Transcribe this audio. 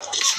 Yes.